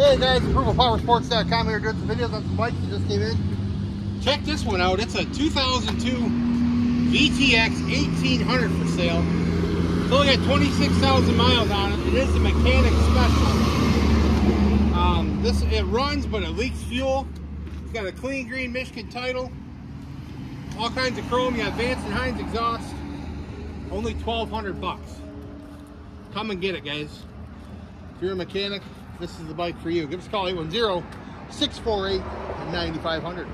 Hey guys, ApprovalPowerSports.com here doing some videos on some bikes that just came in. Check this one out. It's a 2002 VTX 1800 for sale. It's only got 26,000 miles on it. It is a mechanic special. Um, this It runs, but it leaks fuel. It's got a clean green Michigan title. All kinds of chrome. You got Vance and Hines exhaust. Only 1200 bucks. Come and get it, guys. If you're a mechanic, this is the bike for you. Give us a call 810 648 9500.